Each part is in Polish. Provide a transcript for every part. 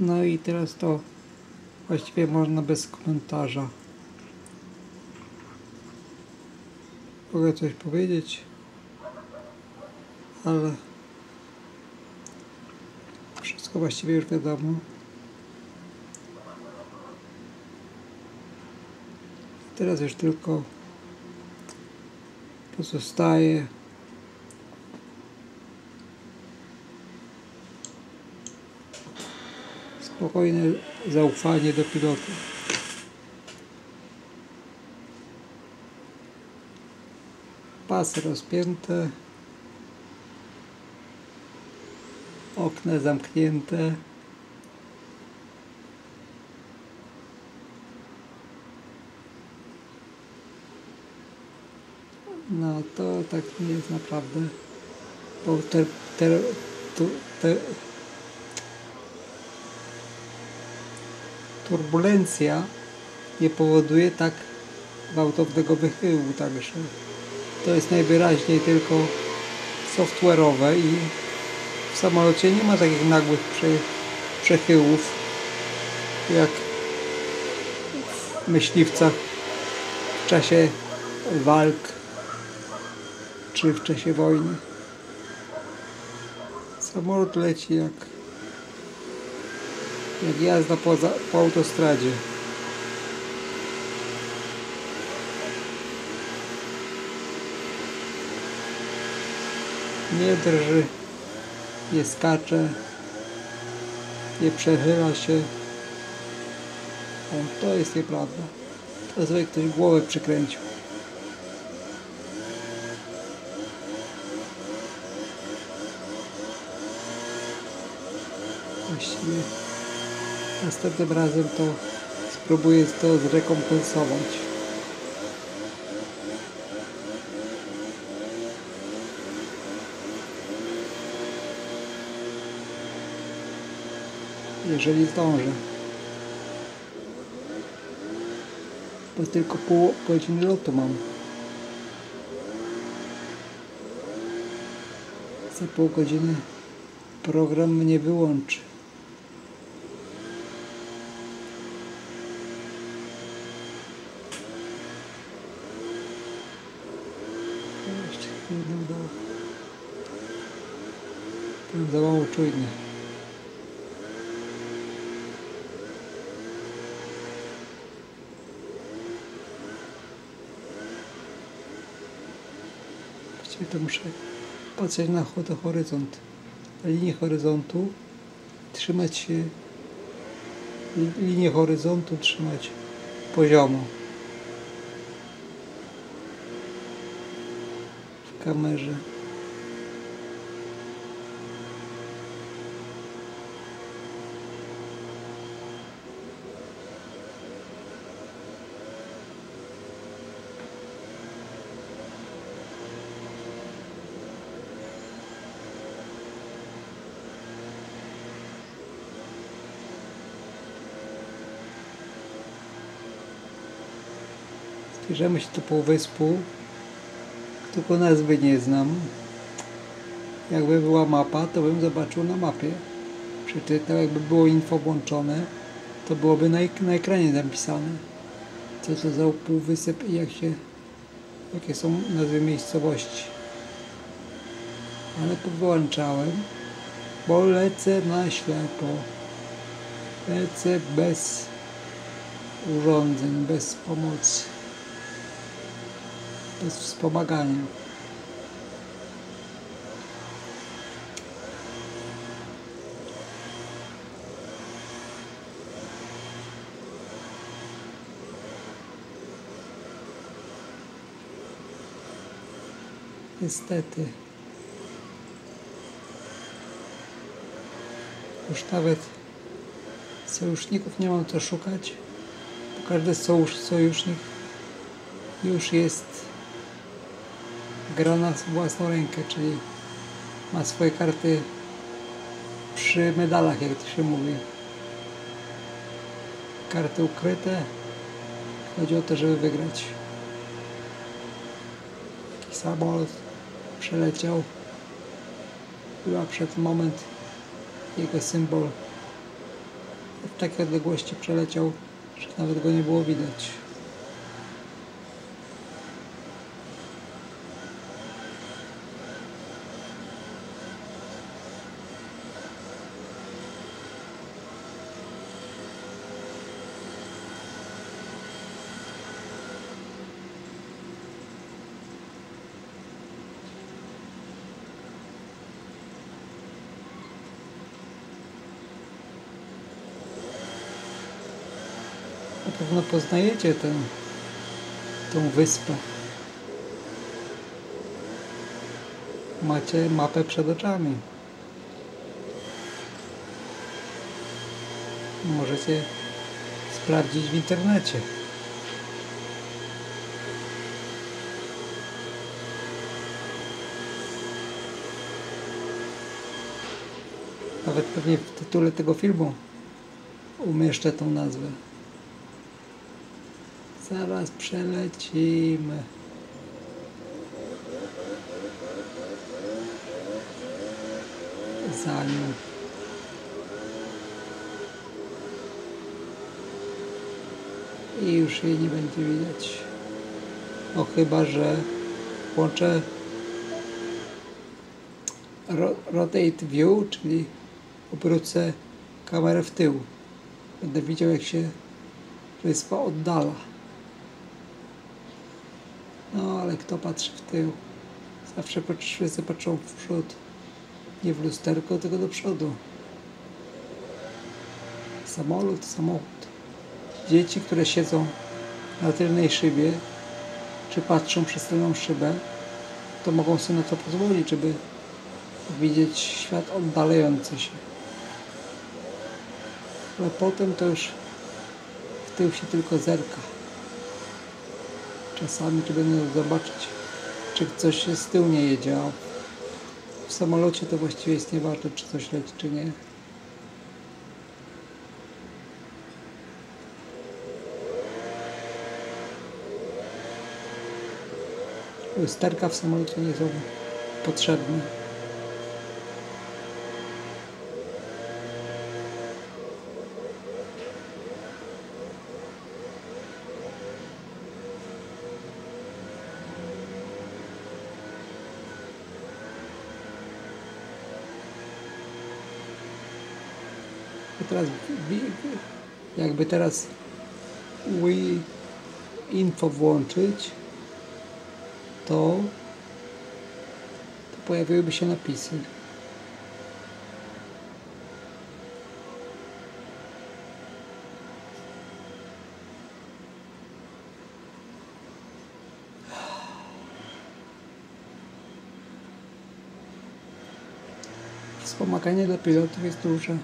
No i teraz to właściwie można bez komentarza. Mogę coś powiedzieć, ale wszystko właściwie już wiadomo. Teraz już tylko pozostaje spokojne zaufanie do pilota. Pasy rozpięte, okna zamknięte. No to tak nie jest naprawdę, bo te, te, te, turbulencja nie powoduje tak gwałtownego wychyłu, także to jest najwyraźniej tylko software'owe i w samolocie nie ma takich nagłych prze, przechyłów jak w myśliwcach w czasie walk czy w czasie wojny. Samolot leci jak jak jazda poza, po autostradzie. Nie drży, nie skacze, nie przechyla się. O, to jest nieprawda. To sobie ktoś głowę przykręcił. Właściwie następnym razem to spróbuję to zrekompensować. Jeżeli zdążę. Bo tylko pół godziny lotu mam. Za pół godziny program mnie wyłączy. Chwilę do... Byłem za mało czujny. Właściwie to muszę patrzeć na horyzont. Na linię horyzontu trzymać się li- linię horyzontu trzymać poziomo kamerze. Zbierzemy się do półwyspu, tylko nazwy nie znam. Jakby była mapa, to bym zobaczył na mapie. Przeczytał, jakby było info włączone, to byłoby na, na ekranie napisane. Co to za półwysep i jak się, jakie są nazwy miejscowości. Ale powyłączałem, bo lecę na ślepo. Lecę bez urządzeń, bez pomocy bez wspomagania. Niestety. Już nawet sojuszników nie mam co szukać, bo każdy sojusz, sojusznik już jest gra na własną rękę, czyli ma swoje karty przy medalach, jak to się mówi. Karty ukryte. Chodzi o to, żeby wygrać. Samolot przeleciał. Była przed moment jego symbol w takiej odległości przeleciał, że nawet go nie było widać. Pewno poznajecie tę, tą wyspę. Macie mapę przed oczami. Możecie sprawdzić w internecie. Nawet pewnie w tytule tego filmu umieszczę tą nazwę. Zaraz przelecimy. Za nią. I już jej nie będzie widać. No chyba, że włączę ro- rotate view, czyli obrócę kamerę w tył. Będę widział jak się wyspa oddala. No ale kto patrzy w tył? Zawsze wszyscy patrzą w przód. Nie w lusterko, tylko do przodu. Samolot, samochód. Dzieci, które siedzą na tylnej szybie, czy patrzą przez tylną szybę, to mogą sobie na to pozwolić, żeby widzieć świat oddalający się. Ale potem to już w tył się tylko zerka. Czasami będę zobaczyć, czy coś z tyłu nie jedzie, a w samolocie to właściwie jest nieważne, czy coś leci, czy nie. Lusterka w samolocie nie są potrzebne. Teraz jakby teraz Wii info włączyć, to, to pojawiłyby się napisy. Wspomaganie dla pilotów jest duże.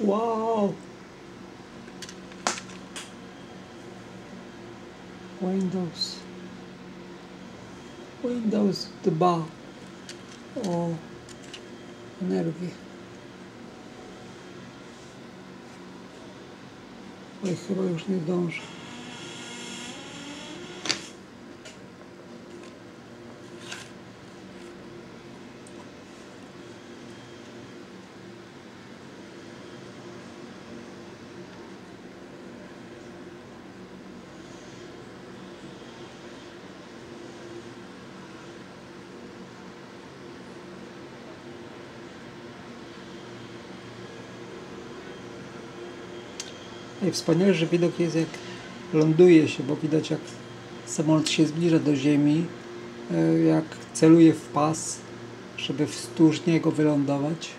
Wow! Windows. Windows dba o energię. Oj, chyba już nie. I wspaniale, że widok jest jak ląduje się, bo widać jak samolot się zbliża do ziemi e, jak celuję w pas, żeby wzdłuż niego wylądować,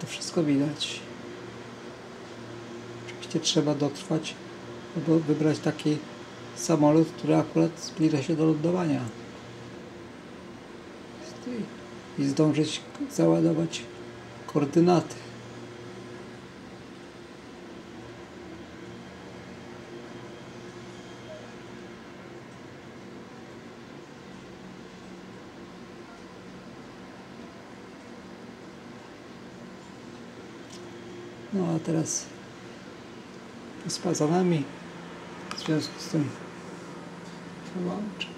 to wszystko widać. Oczywiście trzeba dotrwać, albo wybrać taki samolot, który akurat zbliża się do lądowania. I zdążyć załadować koordynaty. No a teraz z pazanami w związku z tym wyłączę.